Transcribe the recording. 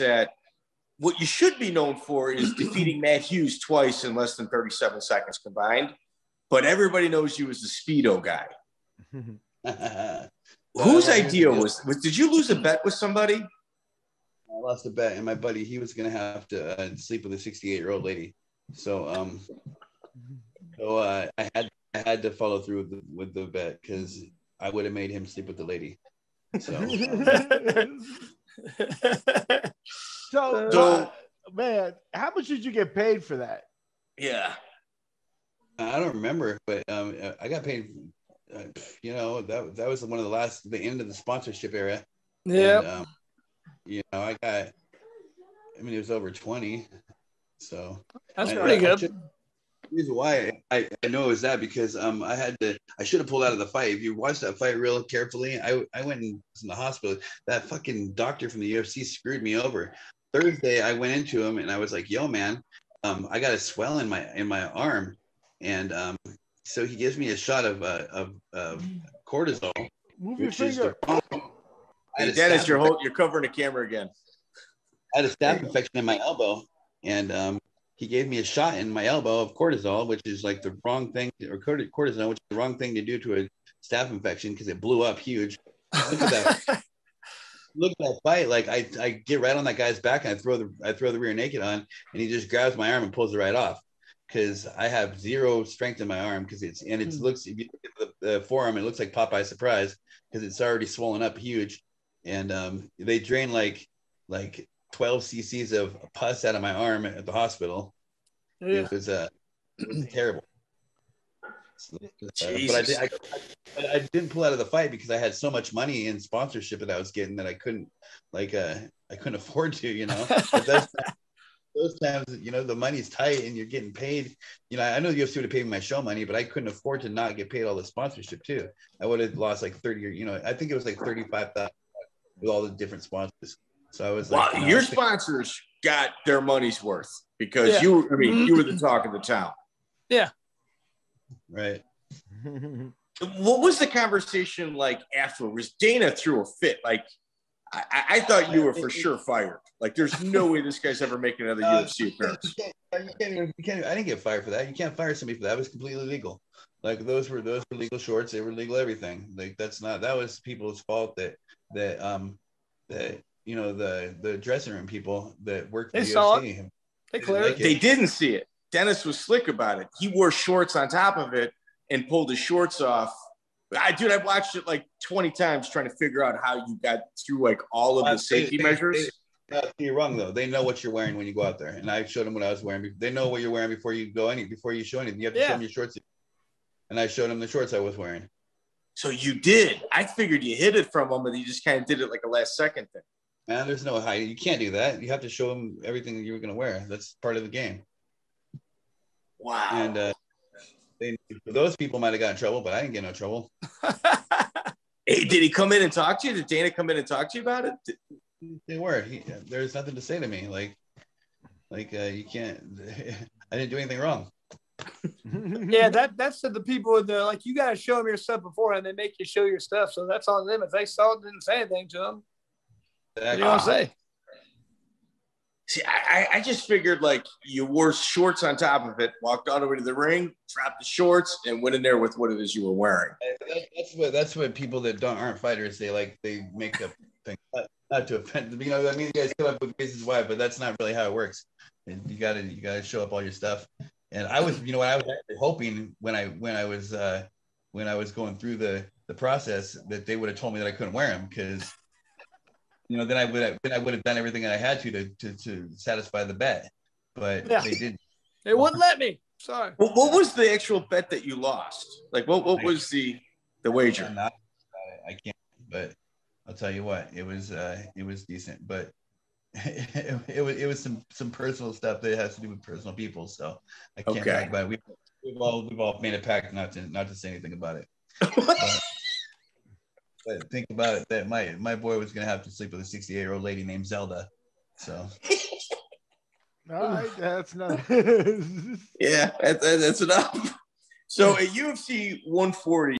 that what you should be known for is defeating Matt Hughes twice in less than 37 seconds combined. But everybody knows you as the Speedo guy. Whose idea was, was? Did you lose a bet with somebody? I lost a bet, and my buddy he was gonna have to uh, sleep with a 68 year old lady. So um, so uh, I had I had to follow through with the, with the bet because I would have made him sleep with the lady. So. Um, so, So- uh, man, how much did you get paid for that? Yeah. I don't remember, but um, I got paid. Uh, you know that that was one of the last, the end of the sponsorship era. Yeah. Um, you know, I got. I mean, it was over twenty. So That's I- pretty I- I good. should- the reason why I, I know it was that because um I had to I should have pulled out of the fight. If you watch that fight real carefully, I I went and in the hospital. That fucking doctor from the UFC screwed me over. Thursday I went into him and I was like, "Yo, man, um, I got a swell in my in my arm," and um, so he gives me a shot of uh, of, of cortisol, Move your which finger. the Hey, Dennis, you're hold, you're covering the camera again. I had a staph infection in my elbow, and um, he gave me a shot in my elbow of cortisol, which is like the wrong thing, or corti- cortisone, which is the wrong thing to do to a staph infection because it blew up huge. Look at that. Look at that fight! Like I, I get right on that guy's back and I throw the, I throw the rear naked on, and he just grabs my arm and pulls it right off. Because I have zero strength in my arm because it's and it looks if you look at the, the forearm, it looks like Popeye surprise because it's already swollen up huge, and um, they drain like like 12 cc's of pus out of my arm at the hospital. Yeah. It was uh, it was terrible. So, but I, did, I, but I didn't pull out of the fight because I had so much money in sponsorship that I was getting that I couldn't like uh I couldn't afford to, you know. But those, those times, you know, the money's tight and you're getting paid. You know, I know the UFC would have paid me my show money, but I couldn't afford to not get paid all the sponsorship too. I would have lost like 30 or you know, I think it was like 35,000 with all the different sponsors. So I was Wow, like, you know, your I think- sponsors got their money's worth because Yeah. you, I mean, you were the talk of the town. Right. What was the conversation like afterwards? Dana threw a fit. Like, I, I- I thought you were for sure fired. Like, there's no way this guy's ever making another Uh, UFC appearance. You can't, you can't even, you can't, I didn't get fired for that. You can't fire somebody for that. It was completely legal. Like those were those were legal shorts. They were legal everything. Like that's not that was people's fault that that um that you know the the dressing room people that worked for They the saw UFC. They cleared like it. They didn't see it. Dennis was slick about it. He wore shorts on top of it and pulled his shorts off. I, dude, I watched it like 20 times trying to figure out how you got through like all of Uh, the safety they- they- measures. No, you're wrong though. They know what you're wearing when you go out there, and I showed them what I was wearing. They know what you're wearing before you go any before you show anything. You have to Yeah. show them your shorts, and I showed them the shorts I was wearing. So you did. I figured you hid it from them, but you just kind of did it like a last second thing. Man, there's no hiding. You can't do that. You have to show them everything that you were going to wear. That's part of the game. Wow. And uh, they, those people might have got in trouble, but I didn't get no trouble. hey, did he come in and talk to you? Did Dana come in and talk to you about it? They were. He, there's nothing to say to me. Like, like uh, you can't. I didn't do anything wrong. yeah, that that's to the people in the like you gotta show them your stuff before and they make you show your stuff. So that's on them. If they saw it, didn't say anything to them, what do you want to say? See, I, I- just figured like you wore shorts on top of it, walked all the way to the ring, dropped the shorts, and went in there with what it is you were wearing. That, that's what that's what people that don't aren't fighters they like they make up things. Not, not to offend you know I mean you guys come up with reasons why but that's not really how it works. And you gotta you gotta show up all your stuff. And I was you know I was actually hoping when I when I was uh when I was going through the the process that they would have told me that I couldn't wear them because you know then I would have, then I would have done everything that I had to to to, to satisfy the bet but Yeah. they didn't They wouldn't let me. Sorry. What, what was the actual bet that you lost? Like, what, what was the the wager? I'm not, I can't, but I'll tell you what, it was uh, it was decent, but it, it was it was some some personal stuff that has to do with personal people, so I can't Okay. talk about it. We've, we've all we've all made a pact not to not to say anything about it. But, but think about it, that my my boy was gonna have to sleep with a 68 year old lady named Zelda, so All right, that's not. Yeah, that, that- that's enough. So at UFC 140,